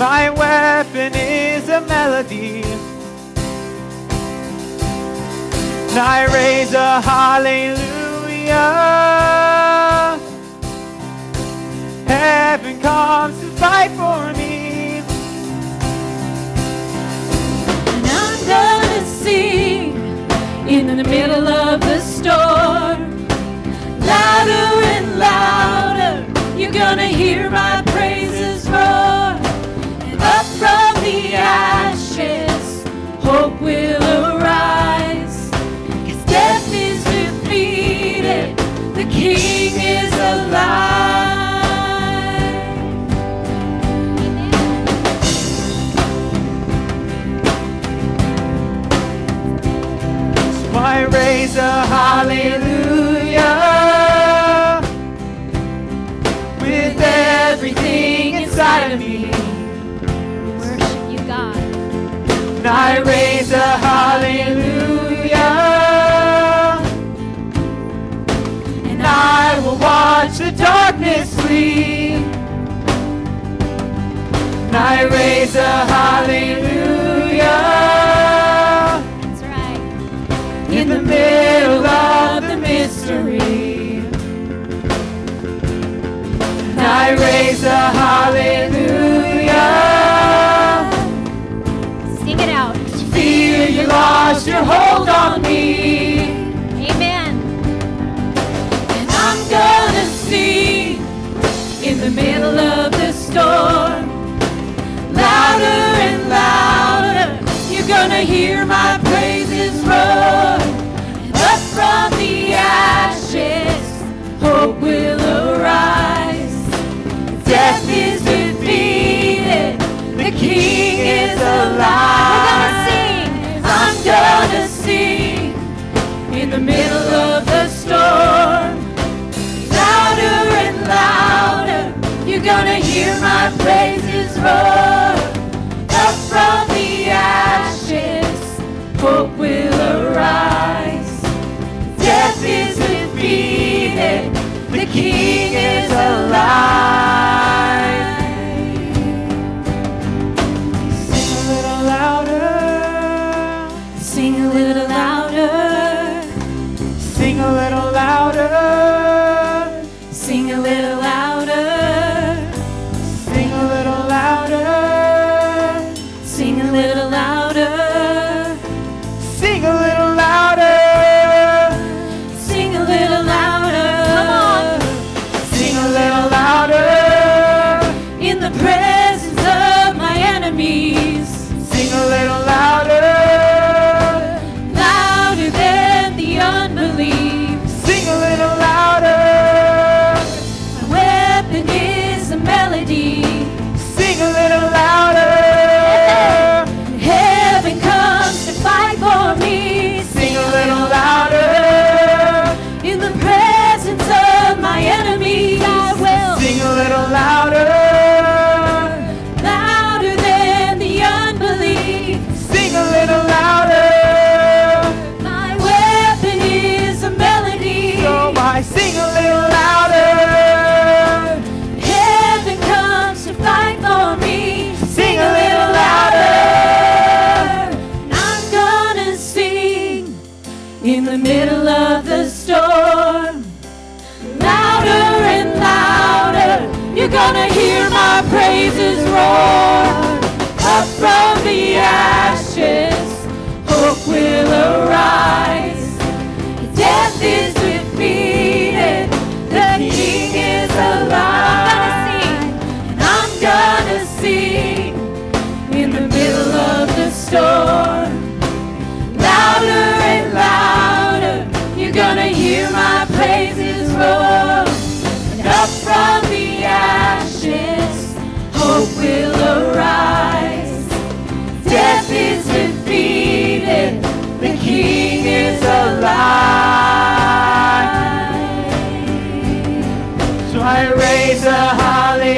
My weapon is a melody. And I raise a hallelujah. Heaven comes to fight for me. And I'm gonna sing in the middle of the storm. Louder and louder, you're gonna hear my praises roar. Up from the ashes, hope will arise. Death is defeated, the King is alive. Hallelujah I raise a hallelujah. And I will watch the darkness flee. And I raise a hallelujah in the middle of the mystery. And I raise a hallelujah. Lost your hold on me. Amen. And I'm gonna sing in the middle of the storm. Louder and louder, you're gonna hear my praises roar. And up from the ashes, hope will arise. Death is defeated, the King is alive. Gonna sing. Sing in the middle of the storm. Louder and louder, you're gonna hear my praises roar. Up from the ashes, hope will arise. Death is defeated, the King is alive. My praises roar. Up from the ashes, hope will arise. Death is defeated, the King is alive. And I'm gonna sing in the middle of the storm. hope will arise. Death is defeated, the King is alive. So I raise a hallelujah.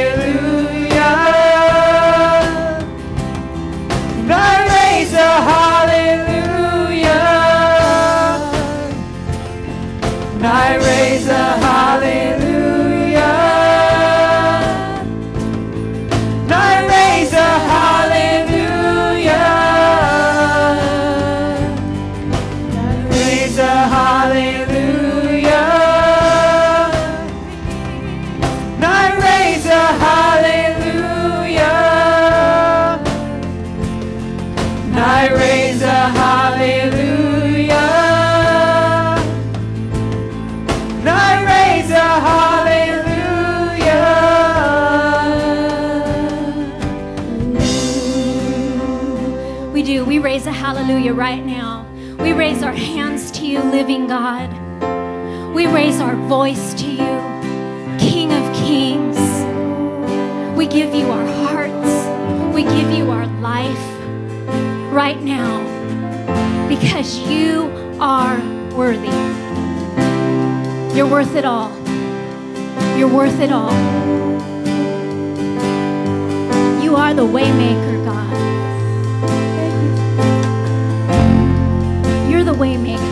raise our hands to you, living God. We raise our voice to you, King of Kings. We give you our hearts. We give you our life right now because you are worthy. You're worth it all. You're worth it all. You are the waymaker. Mình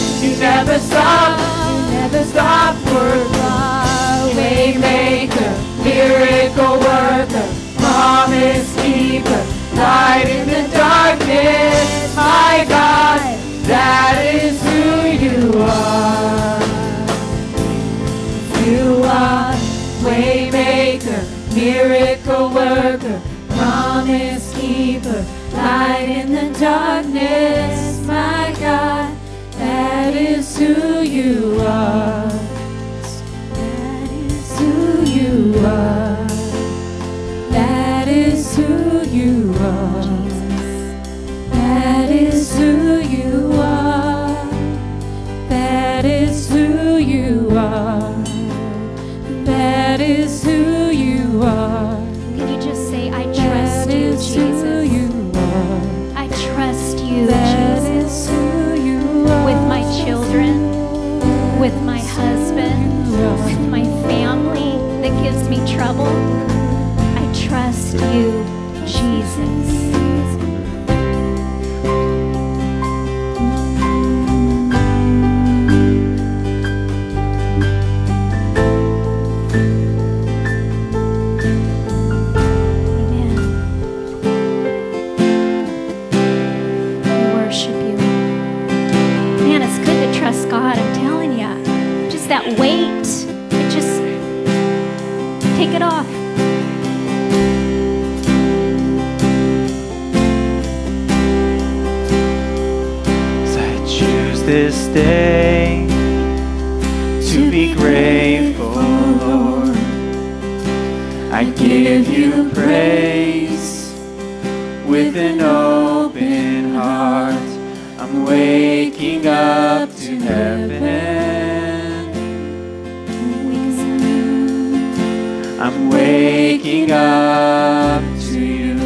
You never stop, you never stop working. Waymaker, miracle worker, promise keeper, light in the darkness. My God, that is who you are. You are waymaker, miracle worker, promise keeper, light in the darkness. My God, who you are. Trouble. It off. As I choose this day to be grateful, Lord. I give you praise with an open heart. I'm waking up to heaven. Waking up to you.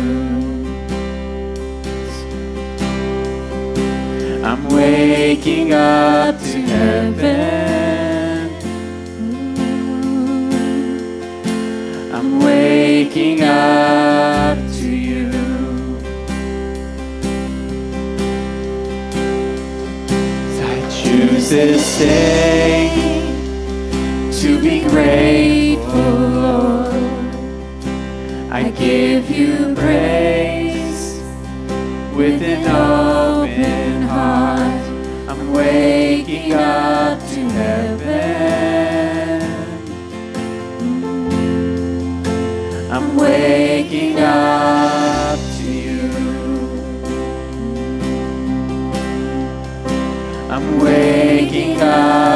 I'm waking up to heaven. I'm waking up to you. I choose this day to be grateful, I give you praise with an open heart. I'm waking up to heaven. I'm waking up to you. I'm waking up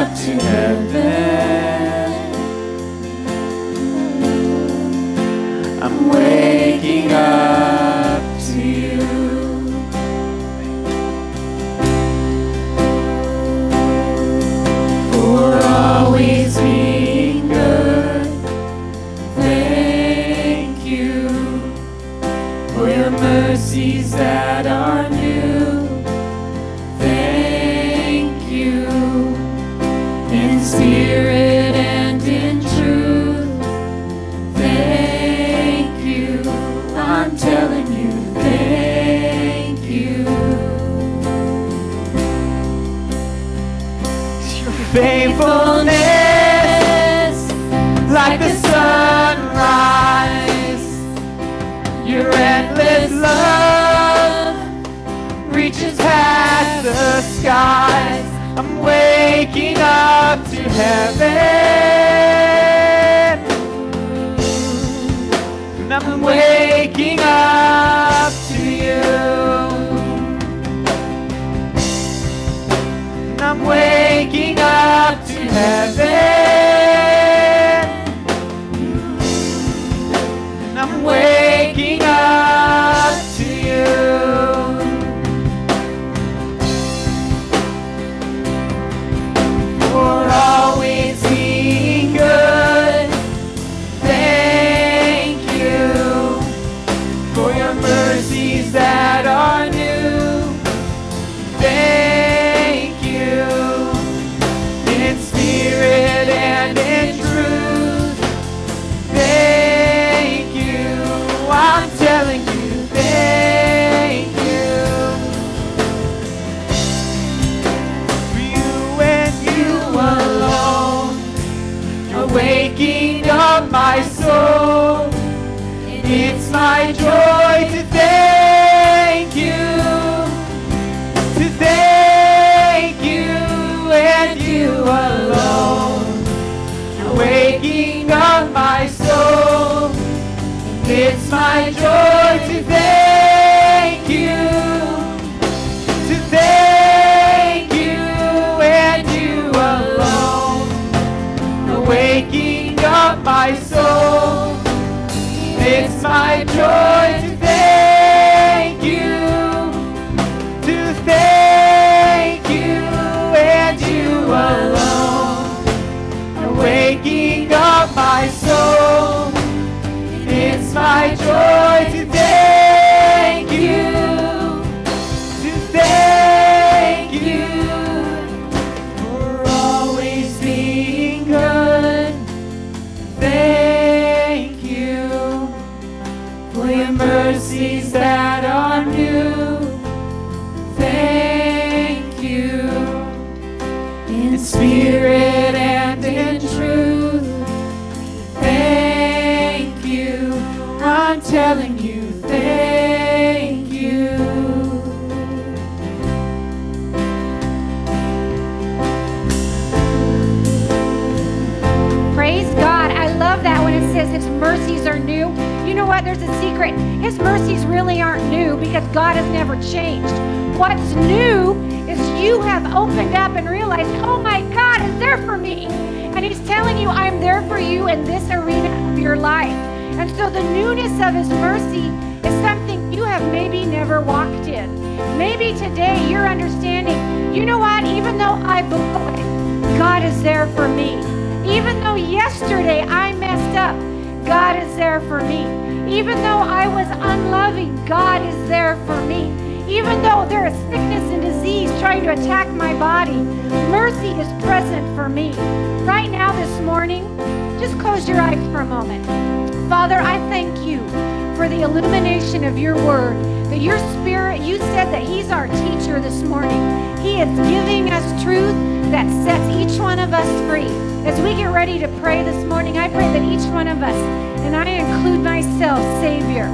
Changed. What's new is you have opened up and realized, oh my God is there for me. And He's telling you, I'm there for you in this arena of your life. And so the newness of His mercy is something you have maybe never walked in. Maybe today you're understanding, you know what? Even though I blow it, God is there for me. Even though yesterday I messed up, God is there for me. Even though I was unloving, God is there for me. Even though there is sickness and disease trying to attack my body, mercy is present for me. Right now, this morning, just close your eyes for a moment. Father, I thank you for the illumination of your word. That your spirit, you said that he's our teacher this morning. He is giving us truth that sets each one of us free. As we get ready to pray this morning, I pray that each one of us, and I include myself, Savior,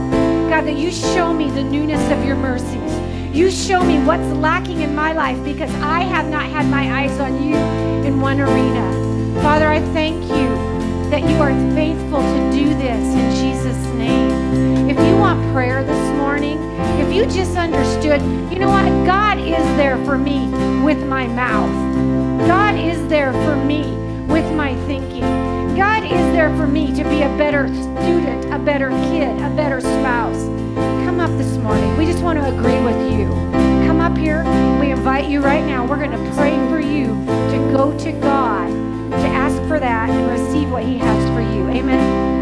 God, that you show me the newness of your mercies. You show me what's lacking in my life because I have not had my eyes on you in one arena. Father, I thank you that you are faithful to do this in Jesus' name. If you want prayer this morning, if you just understood, you know what? God is there for me with my mouth. God is there for me with my thinking. God is there for me to be a better student, a better kid, a better spouse. Come up this morning. We just want to agree with you. Come up here. We invite you right now. We're going to pray for you to go to God, to ask for that and receive what He has for you. Amen.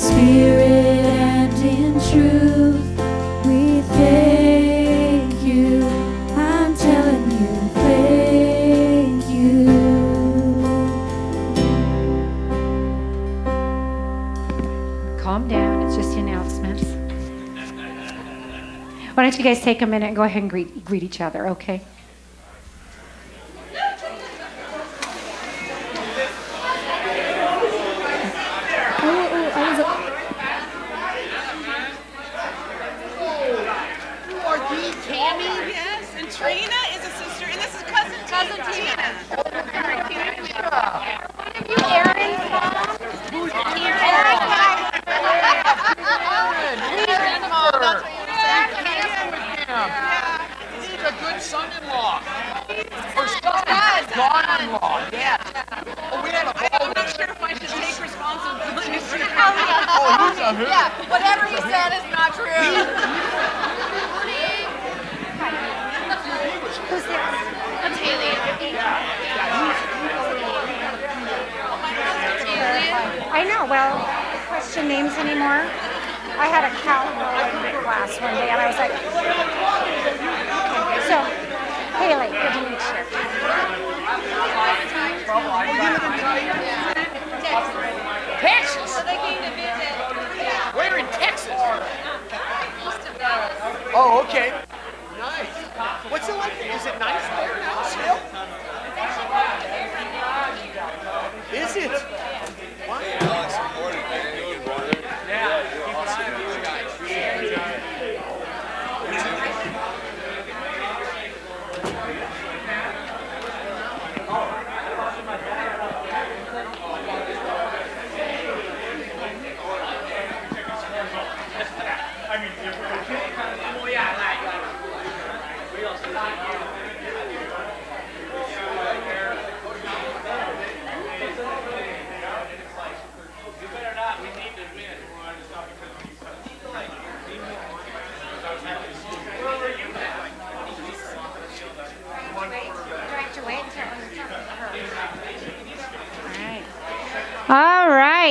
Spirit and in truth. We thank you. I'm telling you, thank you. Calm down. It's just announcements. Why don't you guys take a minute and go ahead and greet, greet each other, okay?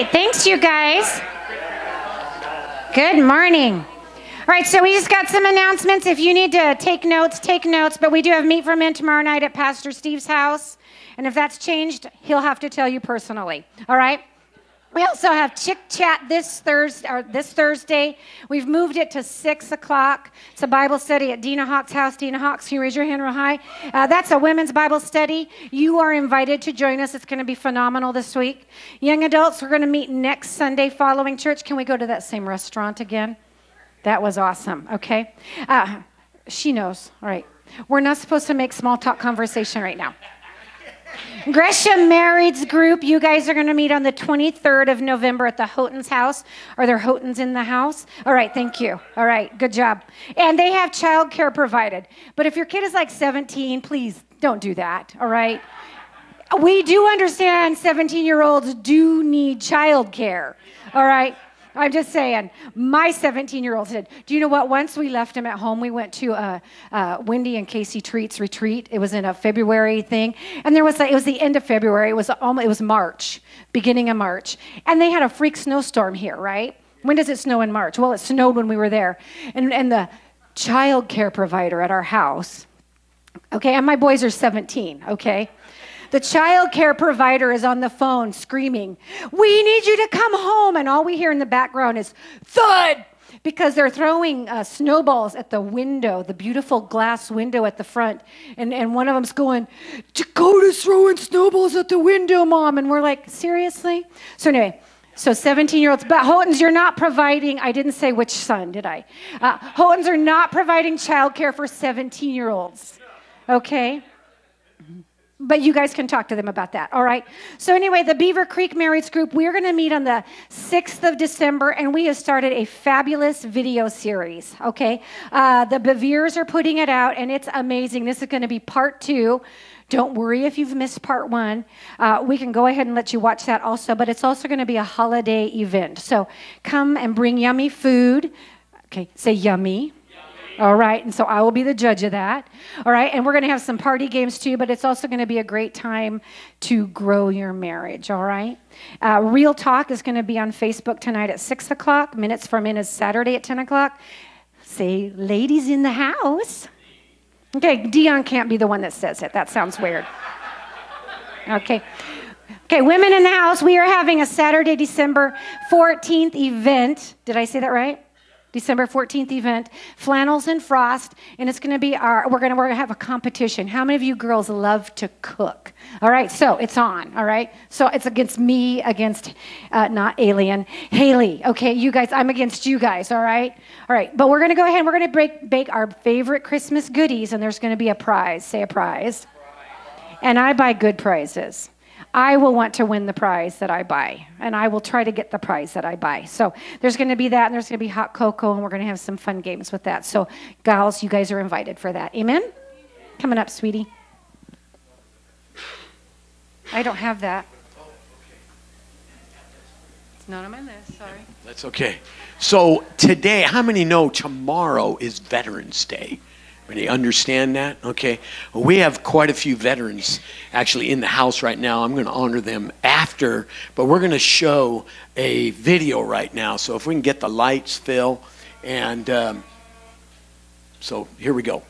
Right. Thanks, you guys. Good morning. All right, so we just got some announcements. If you need to take notes, take notes. But we do have Meet for Men tomorrow night at Pastor Steve's house. And if that's changed, he'll have to tell you personally. All right? We also have Chick Chat this Thursday. Or this Thursday, we've moved it to six o'clock. It's a Bible study at Dina Hawk's house. Dina Hawks, can you raise your hand real high? Uh, that's a women's Bible study. You are invited to join us. It's going to be phenomenal this week. Young adults, we're going to meet next Sunday following church. Can we go to that same restaurant again? That was awesome. Okay, uh, she knows. All right, we're not supposed to make small talk conversation right now. Gresham Marrieds Group, you guys are going to meet on the 23rd of November at the Houghton's house. Are there Houghtons in the house? All right, thank you. All right, good job. And they have childcare provided. But if your kid is like 17, please don't do that, all right? We do understand 17 year olds do need childcare, all right? I'm just saying, my 17 year old said, Do you know what? Once we left him at home, we went to a, a Wendy and Casey Treats retreat. It was in a February thing. And there was, a, it was the end of February. It was, almost, it was March, beginning of March. And they had a freak snowstorm here, right? When does it snow in March? Well, it snowed when we were there. And, and the child care provider at our house, okay, and my boys are 17, okay? The child care provider is on the phone screaming, We need you to come home. And all we hear in the background is thud because they're throwing uh, snowballs at the window, the beautiful glass window at the front. And, and one of them's going, Dakota's throwing snowballs at the window, mom. And we're like, Seriously? So, anyway. So 17 year olds, but Houghtons, you're not providing, I didn't say which son, did I? Uh, Houghtons are not providing childcare for 17 year olds. Okay? But you guys can talk to them about that all right so anyway the Beavercreek marrieds group we're going to meet on the 6th of december and we have started a fabulous video series okay uh, the Beveres are putting it out and it's amazing this is going to be part two don't worry if you've missed part one. Uh, we can go ahead and let you watch that also, but it's also going to be a holiday event. So come and bring yummy food. Okay, say yummy. All right, and so I will be the judge of that. All right, and we're going to have some party games too, but it's also going to be a great time to grow your marriage. All right, uh, Real Talk is going to be on Facebook tonight at 6 o'clock. Minutes for Men is Saturday at 10 o'clock. Say, ladies in the house. Okay, Dion can't be the one that says it. That sounds weird. Okay. Okay, women in the house, we are having a Saturday, December 14th event. Did I say that right? December 14th event, Flannels and Frost, and it's going to be our, we're going to, have a competition. How many of you girls love to cook? All right, so it's on, all right? So it's against me, against, uh, not Alien, Haley. Okay, you guys, I'm against you guys, all right? All right, but we're going to go ahead and we're going to bake, bake our favorite Christmas goodies, and there's going to be a prize. Say a prize. And I buy good prizes. I will want to win the prize that I buy, and I will try to get the prize that I buy. So there's going to be that, and there's going to be hot cocoa, and we're going to have some fun games with that. So, gals, you guys are invited for that. Amen? Coming up, sweetie. I don't have that. It's not on my list, sorry. That's okay. So today, how many know tomorrow is Veterans Day? They understand that? Okay. Well, we have quite a few veterans actually in the house right now. I'm going to honor them after, but we're going to show a video right now. So if we can get the lights, Phil, and um, so here we go.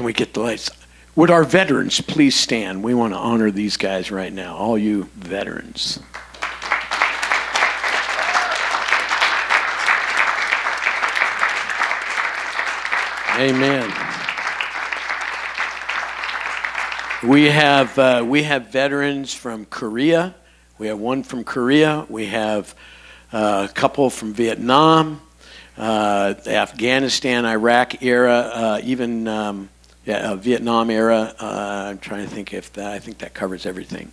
Can we get the lights? Would our veterans please stand? We want to honor these guys right now, all you veterans. Amen. We have uh, we have veterans from Korea. We have one from Korea. We have uh, a couple from Vietnam, uh, Afghanistan, Iraq era, uh, even um, yeah, uh, Vietnam era. Uh, I'm trying to think if that. I think that covers everything.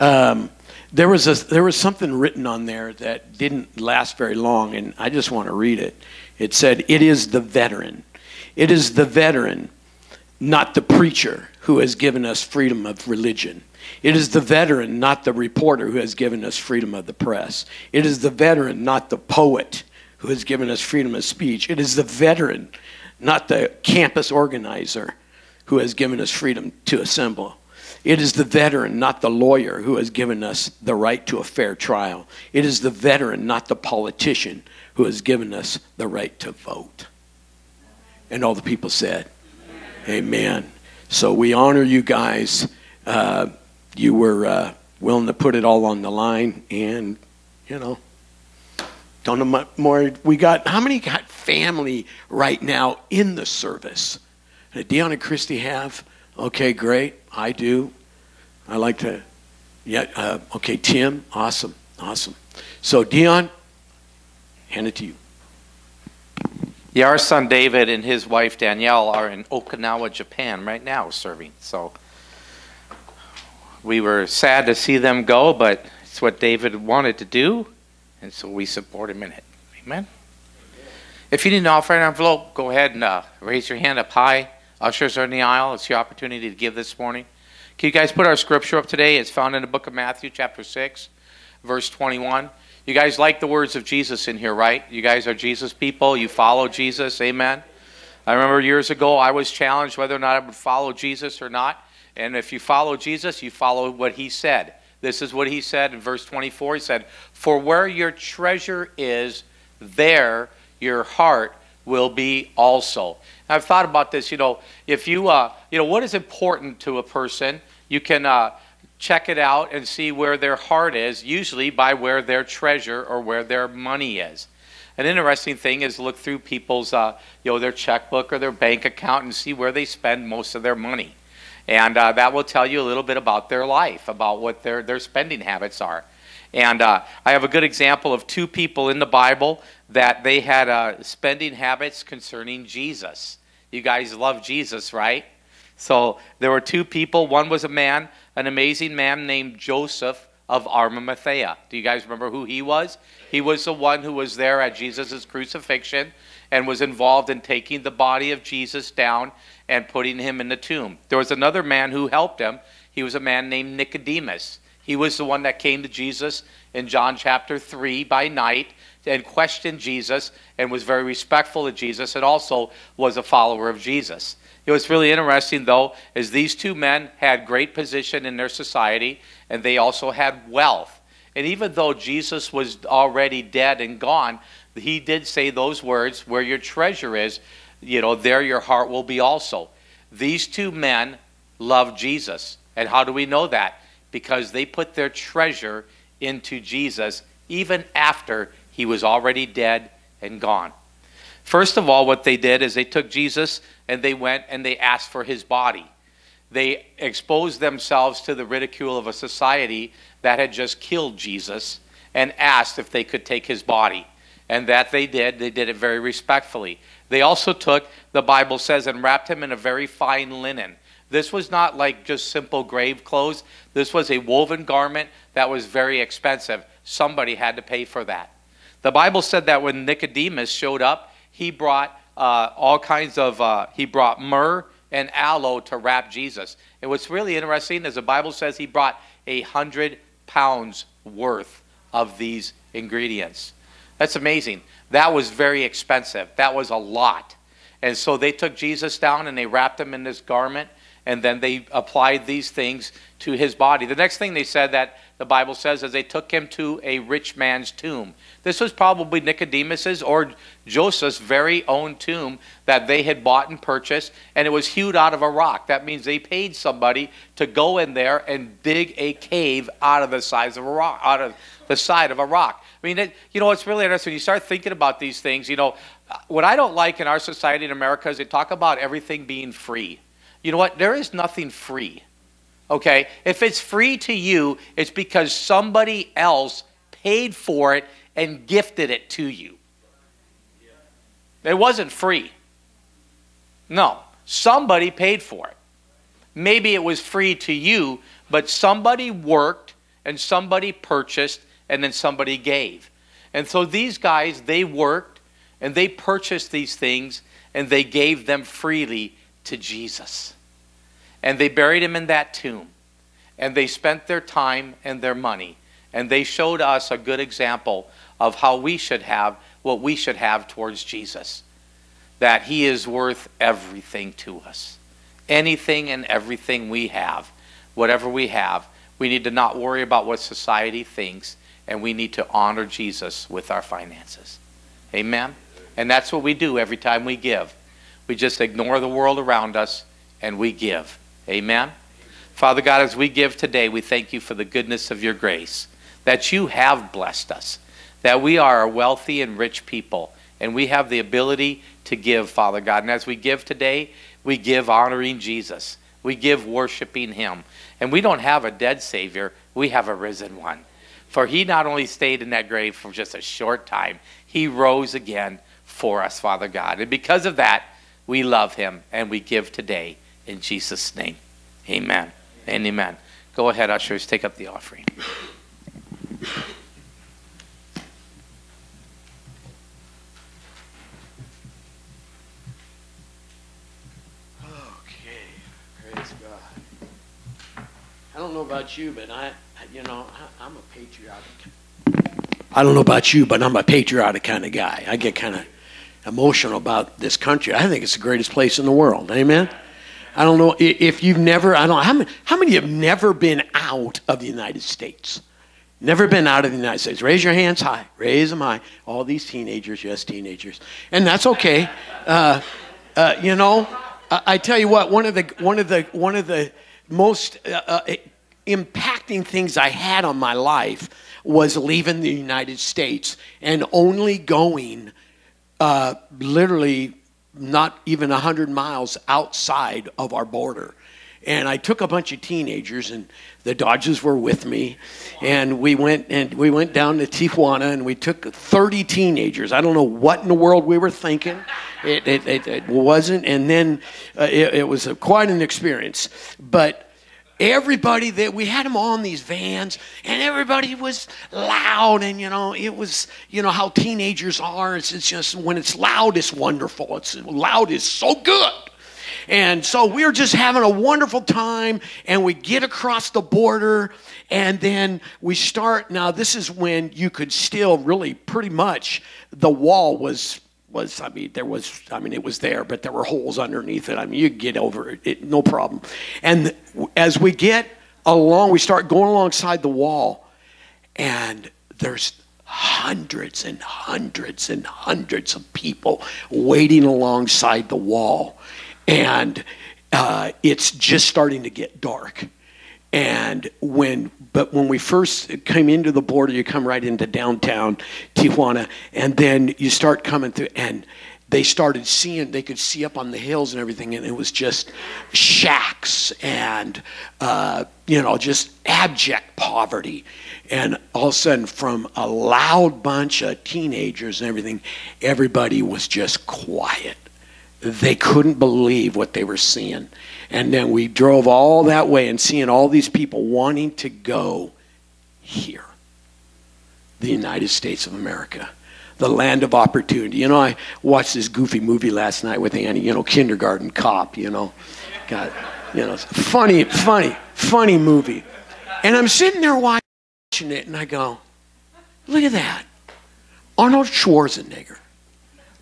Um, there was a there was something written on there that didn't last very long, and I just want to read it. It said, "It is the veteran." It is the veteran, not the preacher, who has given us freedom of religion. It is the veteran, not the reporter, who has given us freedom of the press. It is the veteran, not the poet, who has given us freedom of speech. It is the veteran, not the campus organizer, who has given us freedom to assemble. It is the veteran, not the lawyer, who has given us the right to a fair trial. It is the veteran, not the politician, who has given us the right to vote. And all the people said, Amen. So we honor you guys. Uh, you were uh, willing to put it all on the line, and you know, don't know much more. We got how many got family right now in the service? Dion and Christy have? Okay, great. I do. I like to. Yeah. Uh, okay, Tim. Awesome. Awesome. So Dion, hand it to you. Yeah, our son David and his wife Danielle are in Okinawa, Japan right now serving. So we were sad to see them go, but it's what David wanted to do, and so we support him in it. Amen. If you need an offering envelope, go ahead and uh, raise your hand up high. Ushers are in the aisle. It's your opportunity to give this morning. Can you guys put our scripture up today? It's found in the book of Matthew, chapter 6, verse 21. You guys like the words of Jesus in here, right? You guys are Jesus people. You follow Jesus. Amen. I remember years ago I was challenged whether or not I would follow Jesus or not. And if you follow Jesus, you follow what he said. This is what he said in verse 24. He said, For where your treasure is, there your heart will be also. I've thought about this. You know, if you, uh, you know, what is important to a person? You can. Uh, check it out and see where their heart is, usually by where their treasure or where their money is. An interesting thing is look through people's, uh, you know, their checkbook or their bank account and see where they spend most of their money. And uh, that will tell you a little bit about their life, about what their, their spending habits are. And uh, I have a good example of two people in the Bible that they had uh, spending habits concerning Jesus. You guys love Jesus, right? So there were two people. One was a man an amazing man named Joseph of Arimathea. Do you guys remember who he was? He was the one who was there at Jesus' crucifixion and was involved in taking the body of Jesus down and putting him in the tomb. There was another man who helped him. He was a man named Nicodemus. He was the one that came to Jesus in John chapter 3 by night and questioned Jesus and was very respectful of Jesus and also was a follower of Jesus. It was really interesting, though, as these two men had great position in their society, and they also had wealth. And even though Jesus was already dead and gone, he did say those words, where your treasure is, you know, there your heart will be also. These two men loved Jesus. And how do we know that? Because they put their treasure into Jesus even after he was already dead and gone. First of all, what they did is they took Jesus and they went and they asked for his body. They exposed themselves to the ridicule of a society that had just killed Jesus and asked if they could take his body. And that they did. They did it very respectfully. They also took, the Bible says, and wrapped him in a very fine linen. This was not like just simple grave clothes. This was a woven garment that was very expensive. Somebody had to pay for that. The Bible said that when Nicodemus showed up, he brought uh, all kinds of, uh, he brought myrrh and aloe to wrap Jesus. And what's really interesting is the Bible says he brought a hundred pounds worth of these ingredients. That's amazing. That was very expensive. That was a lot. And so they took Jesus down and they wrapped him in this garment and then they applied these things to his body. The next thing they said that the Bible says, is they took him to a rich man's tomb. This was probably Nicodemus's or Joseph's very own tomb that they had bought and purchased, and it was hewed out of a rock. That means they paid somebody to go in there and dig a cave out of the size of a rock, out of the side of a rock. I mean, it, you know, it's really interesting. You start thinking about these things. You know, what I don't like in our society in America is they talk about everything being free. You know what? There is nothing free. Okay? If it's free to you, it's because somebody else paid for it and gifted it to you. It wasn't free. No, somebody paid for it. Maybe it was free to you, but somebody worked and somebody purchased and then somebody gave. And so these guys, they worked and they purchased these things and they gave them freely to Jesus. And they buried him in that tomb. And they spent their time and their money. And they showed us a good example of how we should have what we should have towards Jesus. That he is worth everything to us. Anything and everything we have, whatever we have, we need to not worry about what society thinks, and we need to honor Jesus with our finances. Amen? And that's what we do every time we give. We just ignore the world around us and we give. Amen? Father God, as we give today, we thank you for the goodness of your grace, that you have blessed us, that we are a wealthy and rich people, and we have the ability to give, Father God. And as we give today, we give honoring Jesus, we give worshiping him. And we don't have a dead Savior, we have a risen one. For he not only stayed in that grave for just a short time, he rose again for us, Father God. And because of that, we love him and we give today in Jesus' name. Amen and amen. Go ahead, ushers, take up the offering. Okay, praise God. I don't know about you, but I, you know, I, I'm a patriotic. I don't know about you, but I'm a patriotic kind of guy. I get kind of emotional about this country. I think it's the greatest place in the world. Amen. I don't know if you've never. I don't how many. How many have never been out of the United States? Never been out of the United States. Raise your hands high. Raise them high. All these teenagers, yes, teenagers, and that's okay. Uh, uh, you know, I, I, tell you what. One of the one of the one of the most uh, uh impacting things I had on my life was leaving the United States and only going uh, literally not even 100 miles outside of our border. And I took a bunch of teenagers, and the Dodges were with me, and we went and we went down to Tijuana, and we took 30 teenagers. I don't know what in the world we were thinking. It, it, it, it wasn't, and then uh, it, it was a, quite an experience. But everybody that we had them in these vans and everybody was loud and you know it was you know how teenagers are. It's, it's just when it's loud it's wonderful. It's loud is so good. And so we're just having a wonderful time and we get across the border and then we start now this is when you could still really pretty much the wall was was I mean there was I mean it was there, but there were holes underneath it. I mean you get over it, it no problem. And as we get along, we start going alongside the wall, and there's hundreds and hundreds and hundreds of people waiting alongside the wall, and uh, it's just starting to get dark. And when, but when we first came into the border, you come right into downtown Tijuana, and then you start coming through, and they started seeing, they could see up on the hills and everything, and it was just shacks and, uh, you know, just abject poverty. And all of a sudden, from a loud bunch of teenagers and everything, everybody was just quiet. They couldn't believe what they were seeing. And then we drove all that way and seeing all these people wanting to go here, the United States of America, the land of opportunity. You know, I watched this goofy movie last night with Annie, you know, Kindergarten Cop, you know. Got, you know, funny, funny, funny movie. And I'm sitting there watching it and I go, look at that. Arnold Schwarzenegger,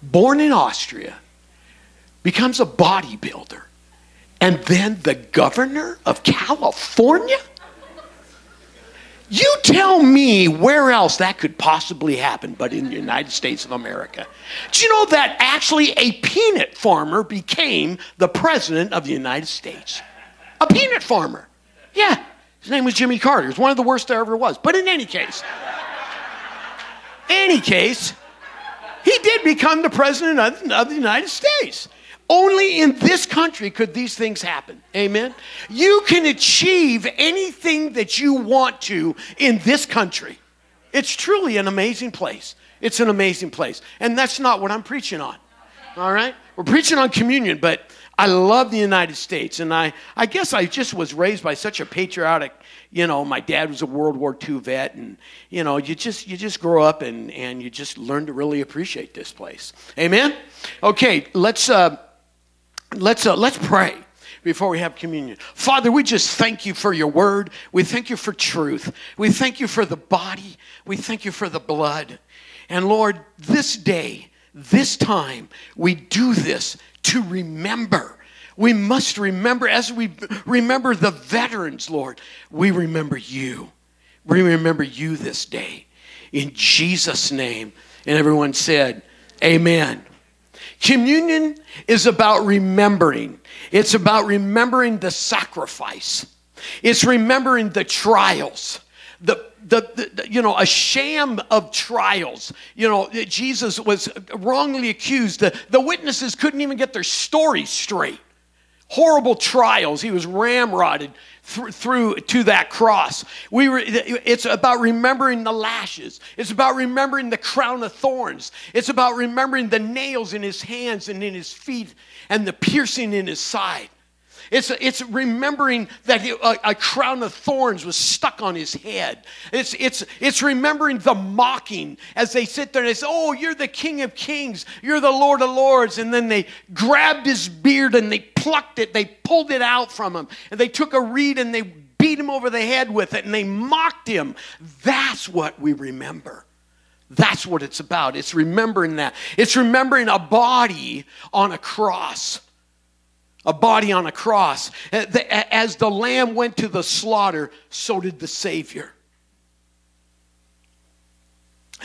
born in Austria, becomes a bodybuilder and then the governor of California? You tell me where else that could possibly happen but in the United States of America. Do you know that actually a peanut farmer became the president of the United States? A peanut farmer. Yeah. His name was Jimmy Carter. It's one of the worst there ever was. But in any case, any case, he did become the president of, of the United States. Only in this country could these things happen. Amen. You can achieve anything that you want to in this country. It's truly an amazing place. It's an amazing place. And that's not what I'm preaching on. All right? We're preaching on communion, but I love the United States. And I, I guess I just was raised by such a patriotic, you know, my dad was a World War II vet. And, you know, you just, you just grow up and, and you just learn to really appreciate this place. Amen? Okay, let's, uh, let's, uh, let's pray before we have communion. Father, we just thank you for your word. We thank you for truth. We thank you for the body. We thank you for the blood. And Lord, this day, this time, we do this to remember. We must remember, as we remember the veterans, Lord, we remember you. We remember you this day. In Jesus' name. And everyone said, Amen. Communion is about remembering. It's about remembering the sacrifice. It's remembering the trials. The, the, the, you know, a sham of trials. You know, Jesus was wrongly accused. The, the witnesses couldn't even get their story straight. Horrible trials. He was ramrodded through, through to that cross. We were, it's about remembering the lashes. It's about remembering the crown of thorns. It's about remembering the nails in his hands and in his feet and the piercing in his side. It's, it's remembering that he, a, a, crown of thorns was stuck on his head. It's, it's, it's remembering the mocking as they sit there and they say, Oh, you're the King of Kings. You're the Lord of Lords. And then they grabbed his beard and they plucked it. They pulled it out from him. And they took a reed and they beat him over the head with it and they mocked him. That's what we remember. That's what it's about. It's remembering that. It's remembering a body on a cross a body on a cross. As the lamb went to the slaughter, so did the Savior.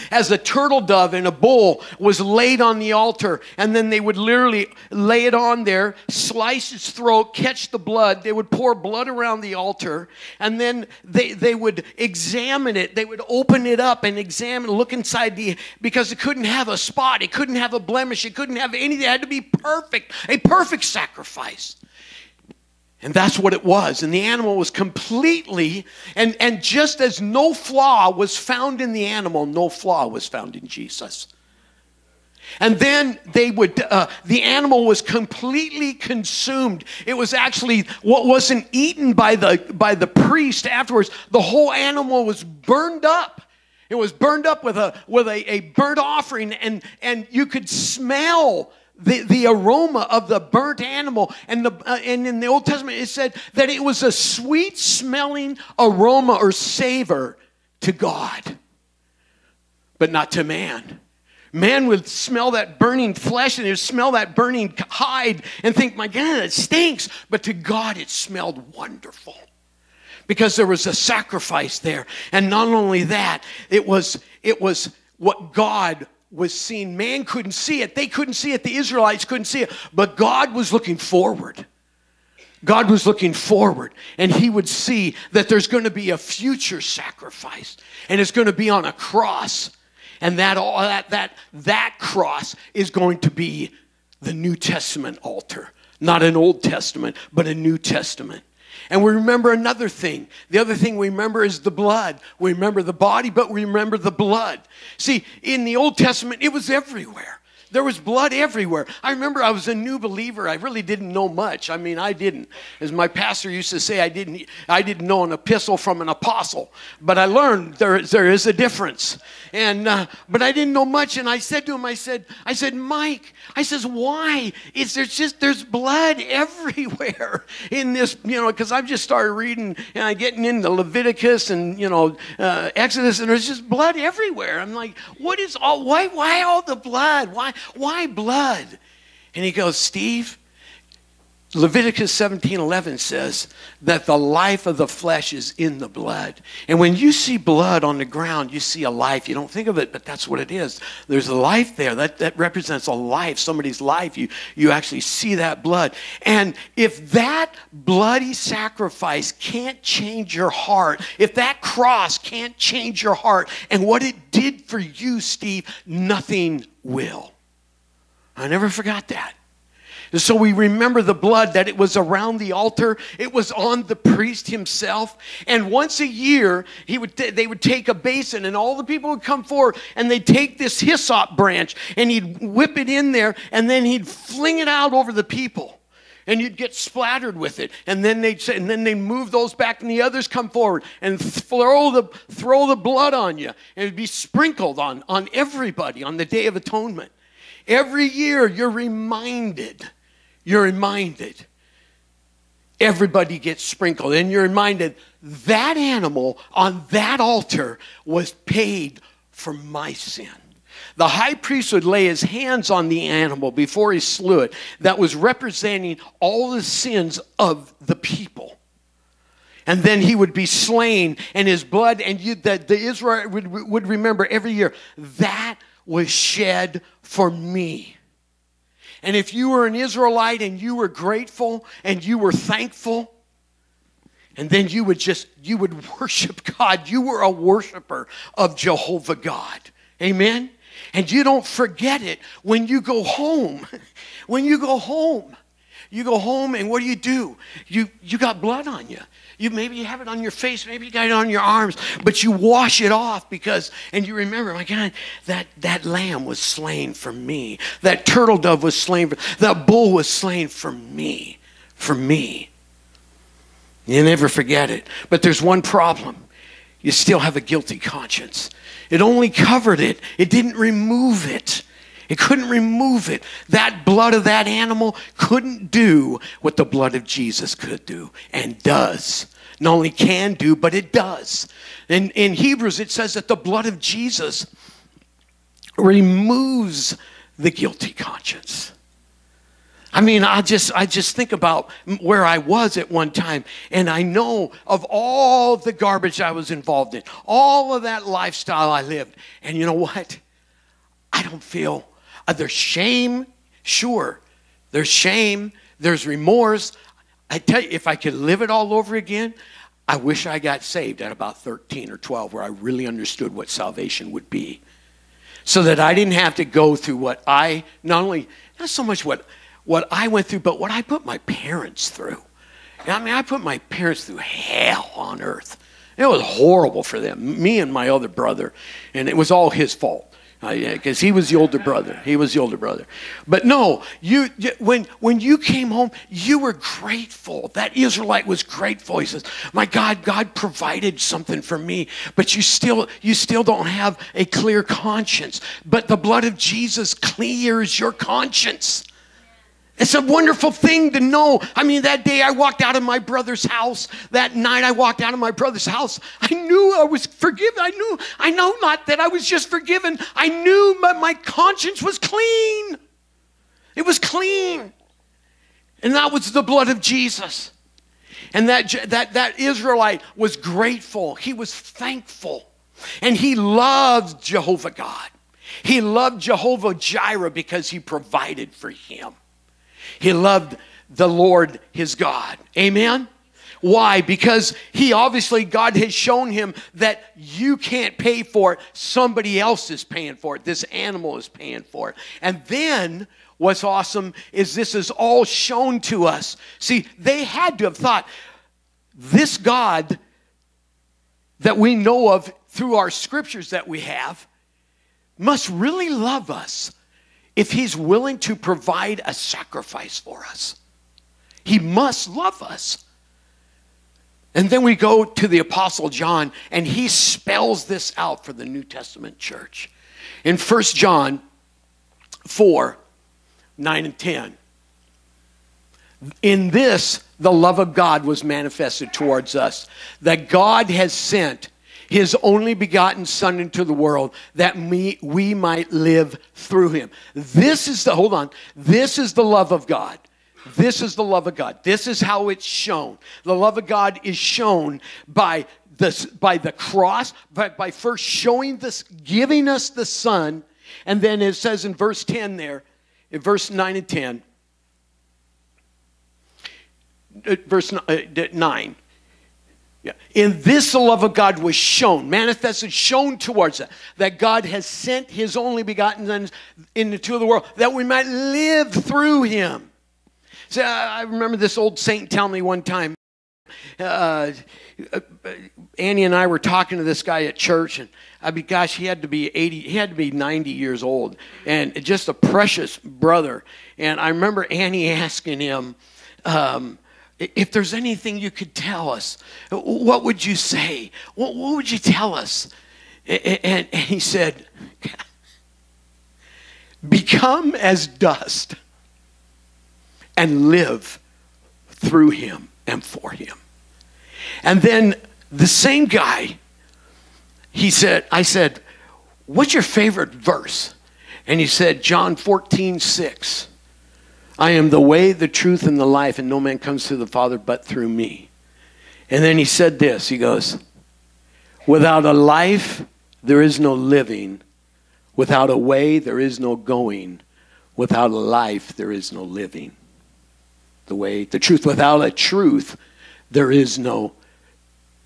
As a turtle dove and a bull was laid on the altar, and then they would literally lay it on there, slice its throat, catch the blood. They would pour blood around the altar, and then they, they would examine it. They would open it up and examine, look inside the, because it couldn't have a spot, it couldn't have a blemish, it couldn't have anything. It had to be perfect, a perfect sacrifice. And that's what it was. And the animal was completely, and, and just as no flaw was found in the animal, no flaw was found in Jesus. And then they would, uh, the animal was completely consumed. It was actually what wasn't eaten by the, by the priest afterwards. The whole animal was burned up. It was burned up with a, with a, a burnt offering, and, and you could smell the, the aroma of the burnt animal. And, the, uh, and in the Old Testament, it said that it was a sweet smelling aroma or savor to God, but not to man. Man would smell that burning flesh and he would smell that burning hide and think, my God, it stinks. But to God, it smelled wonderful because there was a sacrifice there. And not only that, it was, it was what God was seen. Man couldn't see it. They couldn't see it. The Israelites couldn't see it. But God was looking forward. God was looking forward, and He would see that there's going to be a future sacrifice, and it's going to be on a cross, and that all that that that cross is going to be the New Testament altar, not an Old Testament, but a New Testament. And we remember another thing. The other thing we remember is the blood. We remember the body, but we remember the blood. See, in the Old Testament, it was everywhere. There was blood everywhere. I remember I was a new believer. I really didn't know much. I mean, I didn't. As my pastor used to say, I didn't, I didn't know an epistle from an apostle. But I learned there, there is a difference. And, uh, but I didn't know much. And I said to him, I said, I said, Mike, I says, why? Is there just, there's blood everywhere in this, you know, because I've just started reading and I'm getting into Leviticus and, you know, uh, Exodus and there's just blood everywhere. I'm like, what is all, why, why all the blood? Why? Why blood? And he goes, Steve, Leviticus 17:11 says that the life of the flesh is in the blood. And when you see blood on the ground, you see a life. You don't think of it, but that's what it is. There's a life there. That, that represents a life, somebody's life. You, you actually see that blood. And if that bloody sacrifice can't change your heart, if that cross can't change your heart, and what it did for you, Steve, nothing will. I never forgot that. And so we remember the blood that it was around the altar. It was on the priest himself. And once a year, he would t- they would take a basin and all the people would come forward and they'd take this hyssop branch and he'd whip it in there and then he'd fling it out over the people. And you'd get splattered with it. And then they'd say, and then they move those back and the others come forward and throw the, throw the blood on you. And it'd be sprinkled on, on everybody on the Day of Atonement. Every year you're reminded. You're reminded. Everybody gets sprinkled. And you're reminded that animal on that altar was paid for my sin. The high priest would lay his hands on the animal before he slew it. That was representing all the sins of the people. And then he would be slain and his blood and you, the, the israel would, would remember every year that was shed for me and if you were an Israelite and you were grateful and you were thankful, and then you would just you would worship God. You were a worshiper of Jehovah God. Amen. And you don't forget it when you go home. When you go home, you go home and what do you do? You you got blood on you. You maybe you have it on your face, maybe you got it on your arms, but you wash it off because and you remember, my God, that that lamb was slain for me. That turtle dove was slain for that bull was slain for me. For me. You never forget it. But there's one problem. You still have a guilty conscience. It only covered it. It didn't remove it. It couldn't remove it. That blood of that animal couldn't do what the blood of Jesus could do and does. Not only can do, but it does. In, in Hebrews, it says that the blood of Jesus removes the guilty conscience. I mean, I just I just think about where I was at one time, and I know of all the garbage I was involved in, all of that lifestyle I lived. And you know what? I don't feel uh, there's shame, sure. There's shame, there's remorse. I tell you, if I could live it all over again, I wish I got saved at about 13 or 12, where I really understood what salvation would be. So that I didn't have to go through what I, not only, not so much what, what I went through, but what I put my parents through. I mean, I put my parents through hell on earth. It was horrible for them, me and my other brother, and it was all his fault because uh, he was the older brother. He was the older brother. But no, you, you, when when you came home, you were grateful. That Israelite was grateful. He says, "My God, God provided something for me." But you still you still don't have a clear conscience. But the blood of Jesus clears your conscience. It's a wonderful thing to know. I mean, that day I walked out of my brother's house, that night I walked out of my brother's house, I knew I was forgiven. I knew, I know not that I was just forgiven. I knew my, my conscience was clean. It was clean. And that was the blood of Jesus. And that, that, that Israelite was grateful. He was thankful. And he loved Jehovah God. He loved Jehovah Jireh because he provided for him. He loved the Lord his God. Amen? Why? Because he obviously, God has shown him that you can't pay for it. Somebody else is paying for it. This animal is paying for it. And then what's awesome is this is all shown to us. See, they had to have thought, this God that we know of through our scriptures that we have must really love us if he's willing to provide a sacrifice for us. He must love us. And then we go to the Apostle John, and he spells this out for the New Testament church. In 1 John 4 9 and 10. In this, the love of God was manifested towards us, that God has sent his only begotten Son into the world that we, we might live through him. This is the, hold on, this is the love of God. This is the love of God. This is how it's shown. The love of God is shown by this, by the cross, by, by first showing this, giving us the Son, and then it says in verse 10 there, in verse 9 and 10, uh, verse uh, 9. Yeah. In this, the love of God was shown, manifested, shown towards us, that God has sent his only begotten Son into the world, that we might live through him. So I remember this old saint telling me one time, uh, uh, Annie and I were talking to this guy at church, and I mean, gosh, he had to be 80, he had to be 90 years old, and just a precious brother. And I remember Annie asking him, um, if there's anything you could tell us, what would you say? What, what would you tell us? And, and, and he said, Become as dust and live through him and for him. And then the same guy, he said, I said, What's your favorite verse? And he said, John 14, 6. I am the way, the truth, and the life, and no man comes to the Father but through me. And then he said this He goes, Without a life, there is no living. Without a way, there is no going. Without a life, there is no living. The way, the truth. Without a truth, there is no,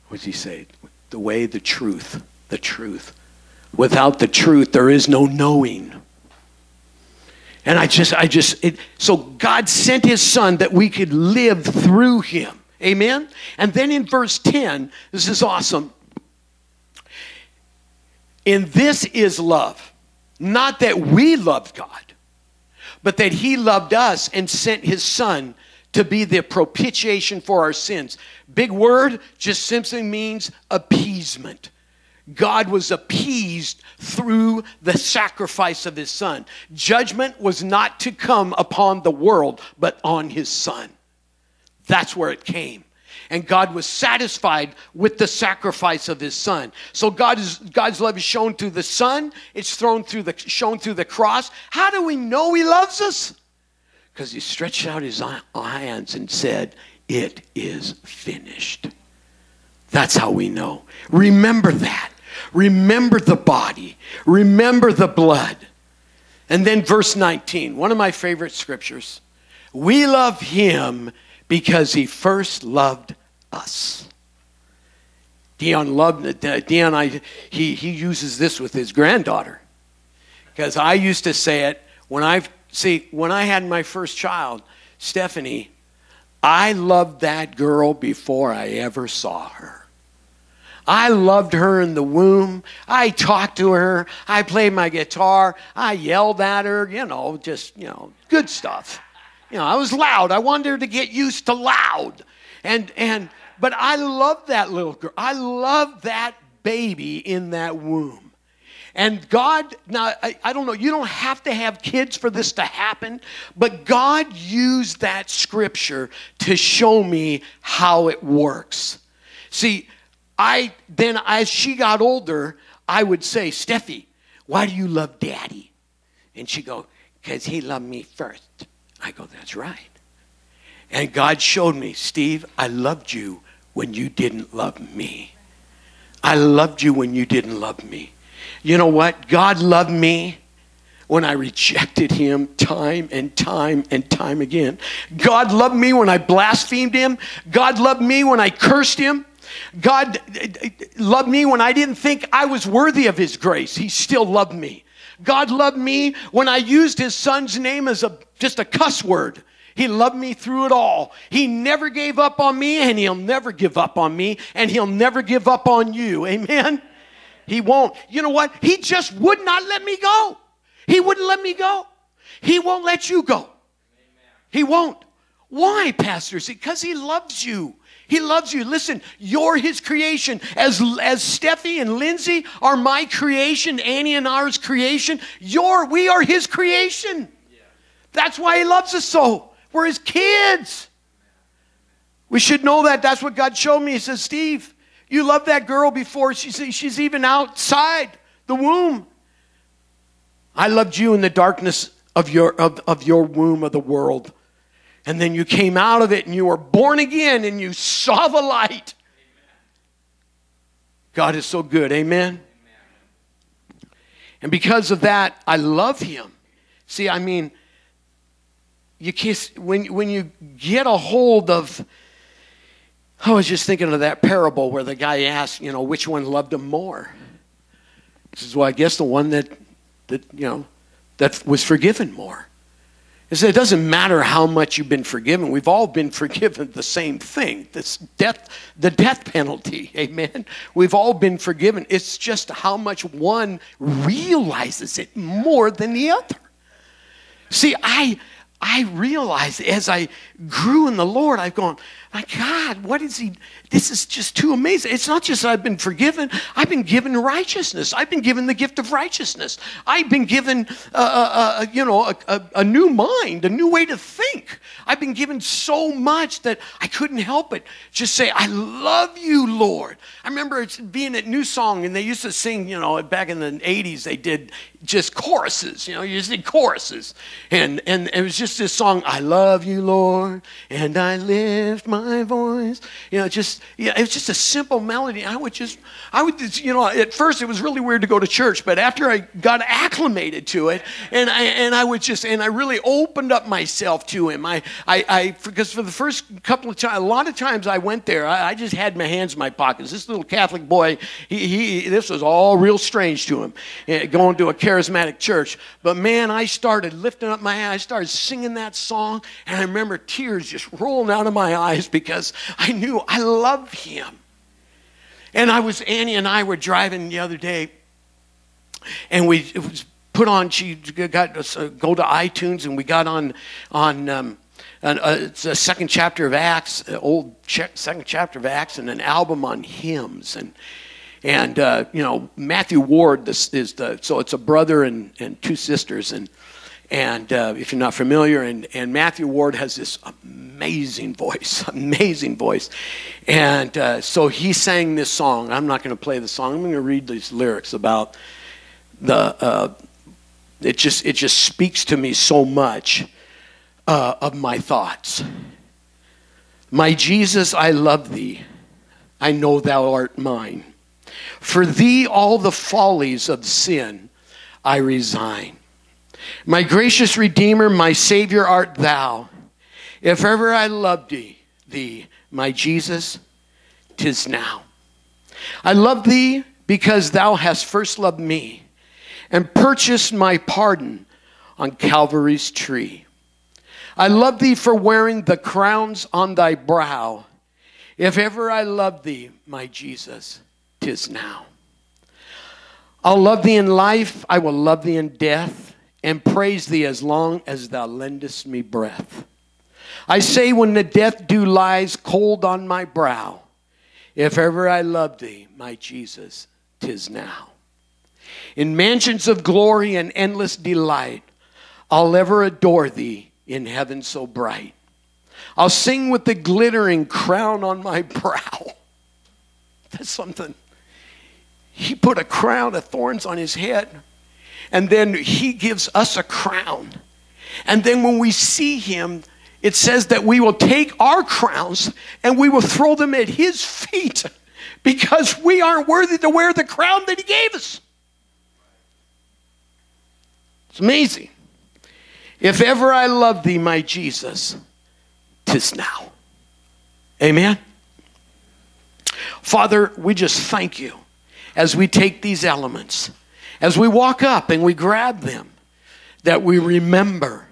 what does he say? The way, the truth, the truth. Without the truth, there is no knowing. And I just, I just, it, so God sent his son that we could live through him. Amen? And then in verse 10, this is awesome. In this is love. Not that we loved God, but that he loved us and sent his son to be the propitiation for our sins. Big word just simply means appeasement. God was appeased through the sacrifice of his son. Judgment was not to come upon the world, but on his son. That's where it came. And God was satisfied with the sacrifice of his son. So God is, God's love is shown through the son, it's thrown through the, shown through the cross. How do we know he loves us? Because he stretched out his hands and said, It is finished. That's how we know. Remember that. Remember the body, remember the blood. And then verse 19, one of my favorite scriptures. We love him because he first loved us. Dion loved uh, Dion. I he he uses this with his granddaughter because I used to say it when I see when I had my first child, Stephanie. I loved that girl before I ever saw her. I loved her in the womb. I talked to her. I played my guitar. I yelled at her, you know, just, you know, good stuff. You know, I was loud. I wanted her to get used to loud. And, and, but I loved that little girl. I loved that baby in that womb. And God, now, I, I, don't know, you don't have to have kids for this to happen, but God used that scripture to show me how it works. See, I then as she got older, I would say, Steffi, why do you love daddy? And she go, because he loved me first. I go, that's right. And God showed me, Steve, I loved you when you didn't love me. I loved you when you didn't love me. You know what? God loved me when I rejected him time and time and time again. God loved me when I blasphemed him. God loved me when I cursed him. God loved me when I didn't think I was worthy of His grace. He still loved me. God loved me when I used His Son's name as a, just a cuss word. He loved me through it all. He never gave up on me, and He'll never give up on me, and He'll never give up on you. Amen? He won't. You know what? He just would not let me go. He wouldn't let me go. He won't let you go. He won't. Why, Pastor? Because He loves you. He loves you. Listen, you're his creation. As, as Steffi and Lindsay are my creation, Annie and ours creation, you're, we are his creation. That's why he loves us so. We're his kids. We should know that. That's what God showed me. He says, Steve, you love that girl before she's, she's even outside the womb. I loved you in the darkness of your, of, of your womb of the world. And then you came out of it and you were born again and you saw the light. God is so good. Amen. And because of that, I love him. See, I mean, you can't, when, when you get a hold of, I was just thinking of that parable where the guy asked, you know, which one loved him more. He says, well, I guess the one that, that you know, that was forgiven more. He said, it doesn't matter how much you've been forgiven. We've all been forgiven the same thing. This death, the death penalty. Amen. We've all been forgiven. It's just how much one realizes it more than the other. See, I I realized as I grew in the Lord, I've gone, my God, what is He? This is just too amazing. It's not just I've been forgiven, I've been given righteousness. I've been given the gift of righteousness. I've been given, uh, uh, uh, you know, a, a, a, new mind, a new way to think. I've been given so much that I couldn't help it. Just say, I love you, Lord. I remember it's being at New Song, and they used to sing, you know, back in the 80s, they did just choruses, you know, you just did choruses. And, and it was just this song, I love you, Lord, and I lift my my voice. You know, just, yeah, it was just a simple melody. I would just, I would, just, you know, at first it was really weird to go to church, but after I got acclimated to it, and I, and I would just, and I really opened up myself to him. I, I, I because for the first couple of times, a lot of times I went there, I, I just had my hands in my pockets. This little Catholic boy, he, he, this was all real strange to him, eh, going to a charismatic church. But man, I started lifting up my hands, I started singing that song, and I remember tears just rolling out of my eyes because I knew I loved him. And I was, Annie and I were driving the other day, and we it was put on, she got us uh, go to iTunes, and we got on, on, um, an, uh, it's a second chapter of Acts, uh, old ch- second chapter of Acts, and an album on hymns. And, and uh, you know, Matthew Ward this is the, so it's a brother and, and two sisters. And, and uh, if you're not familiar, and, and Matthew Ward has this amazing voice, amazing voice. And uh, so he sang this song. I'm not going to play the song. I'm going to read these lyrics about the. Uh, it just it just speaks to me so much uh, of my thoughts. My Jesus, I love thee. I know thou art mine. For thee all the follies of sin I resign. My gracious Redeemer, my Savior art thou. If ever I loved thee, thee, my Jesus, tis now. I love thee because thou hast first loved me and purchased my pardon on Calvary's tree. I love thee for wearing the crowns on thy brow. If ever I love thee, my Jesus, tis now. I'll love thee in life, I will love thee in death and praise thee as long as thou lendest me breath. I say, when the death dew lies cold on my brow, if ever I love thee, my Jesus, tis now. In mansions of glory and endless delight, I'll ever adore thee in heaven so bright. I'll sing with the glittering crown on my brow. That's something. He put a crown of thorns on his head and then he gives us a crown. And then when we see him, it says that we will take our crowns and we will throw them at his feet because we aren't worthy to wear the crown that he gave us. It's amazing. If ever I love thee, my Jesus, tis now. Amen. Father, we just thank you as we take these elements as we walk up and we grab them, that we remember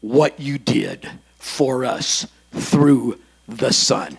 what you did for us through the Son.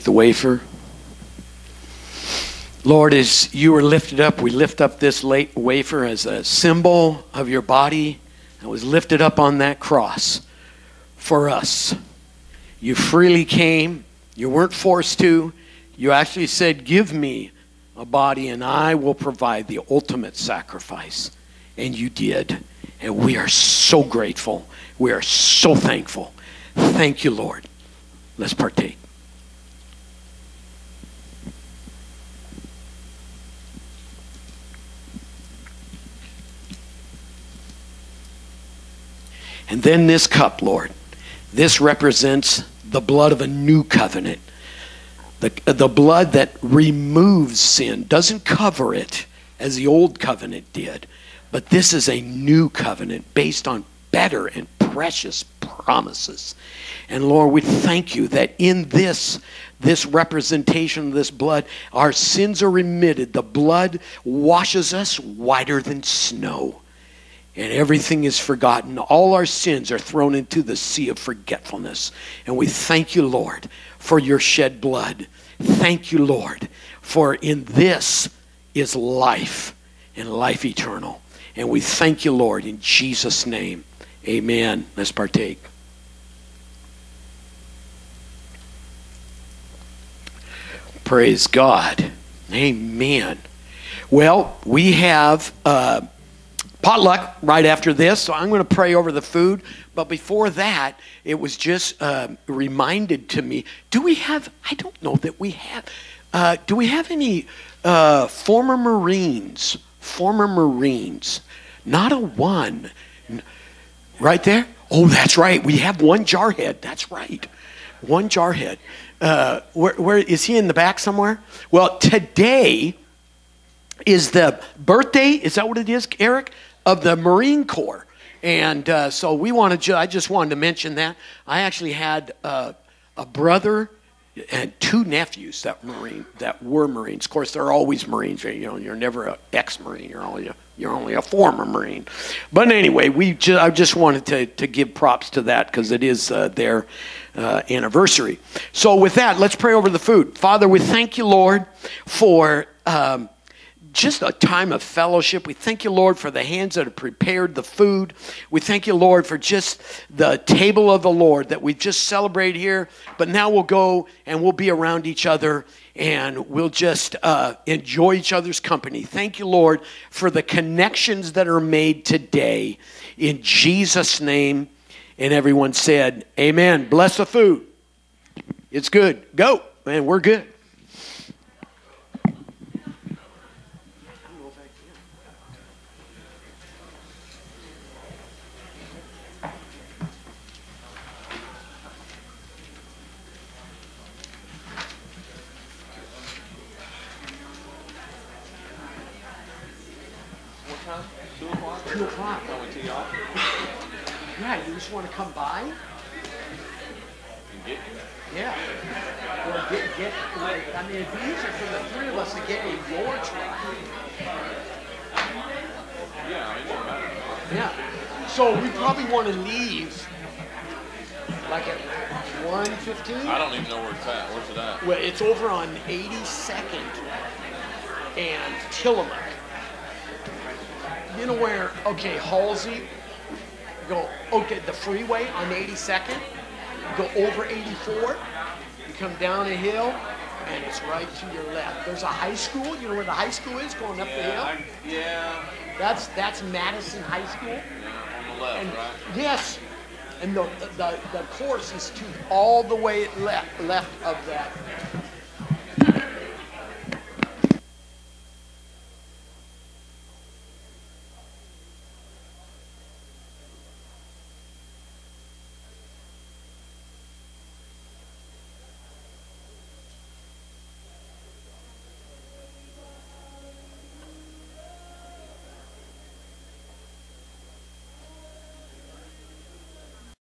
Take the wafer. Lord, as you were lifted up, we lift up this late wafer as a symbol of your body that was lifted up on that cross for us. You freely came, you weren't forced to. You actually said, Give me a body, and I will provide the ultimate sacrifice. And you did. And we are so grateful. We are so thankful. Thank you, Lord. Let's partake. And then this cup, Lord. This represents the blood of a new covenant. The, the blood that removes sin, doesn't cover it as the old covenant did. But this is a new covenant based on better and precious promises. And Lord, we thank you that in this, this representation of this blood, our sins are remitted. The blood washes us whiter than snow and everything is forgotten. All our sins are thrown into the sea of forgetfulness. And we thank you, Lord, for your shed blood. Thank you, Lord, for in this is life and life eternal. And we thank you, Lord, in Jesus' name. Amen. Let's partake. Praise God. Amen. Well, we have. Uh, potluck right after this, so I'm going to pray over the food. But before that, it was just uh, reminded to me do we have, I don't know that we have, uh, do we have any uh, former Marines? Former Marines. Not a one. Right there? Oh, that's right. We have one jarhead. That's right. One jarhead. Uh, where, where is he in the back somewhere? Well, today is the birthday. Is that what it is, Eric? Of the Marine Corps. And uh, so we wanted to, I just wanted to mention that. I actually had uh, a brother and two nephews that Marine that were Marines. Of course, they're always Marines. You know, you're never an ex-Marine. You're only a, you're only a former Marine. But anyway, we ju- I just wanted to, to give props to that because it is uh, their uh, anniversary. So with that, let's pray over the food. Father, we thank you, Lord, for. Um, just a time of fellowship. We thank you, Lord, for the hands that have prepared the food. We thank you, Lord, for just the table of the Lord that we just celebrate here. But now we'll go and we'll be around each other and we'll just uh, enjoy each other's company. Thank you, Lord, for the connections that are made today. In Jesus' name. And everyone said, Amen. Bless the food. It's good. Go. Man, we're good. So we probably want to leave like at 1:15. I don't even know where it's at. Where's it at? Well, it's over on 82nd and Tillamook. You know where, okay, Halsey, go, okay, the freeway on 82nd, go over 84, you come down a hill, and it's right to your left. There's a high school. You know where the high school is going up yeah, the hill? I, yeah. That's that's Madison High School. Yeah, on the left, And right? yes, and the, the the course is to all the way left left of that